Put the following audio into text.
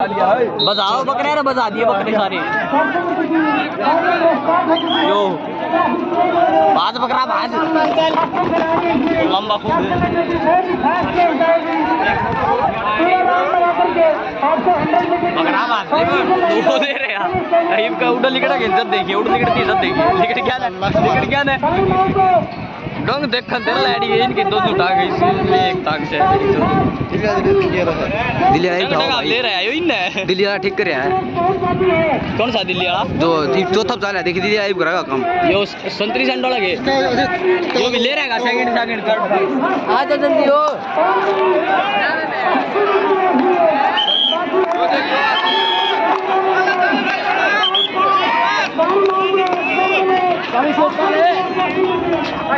बजाओ बकरे ना बजा दिए बकरे सारे। यो। बाज बकरा बाज लंबा खूब बकरा बाज वो दे रहे यार अहीब का उड़ा लिकड़ा के इज़्ज़त देखिए उड़ लिकड़ की इज़्ज़त देखिए लिकड़ क्या है लिकड़ क्या है डोंग देखन तेरा लैडी है इनकी दो उठा गई इसलिए एक ताक से। दिल्ली आई डंग डंग ले रहा है यो इन दिल्ली वाला ठीक कर रहा है। कौन सा दिल्ली वाला? जो चौथा चाल है देखिए दिल्ली आई करेगा काम। यो संतरी सेंट वाला के। वो भी ले रहेगा सेकंड सेकंड कर आ जा जल्दी हो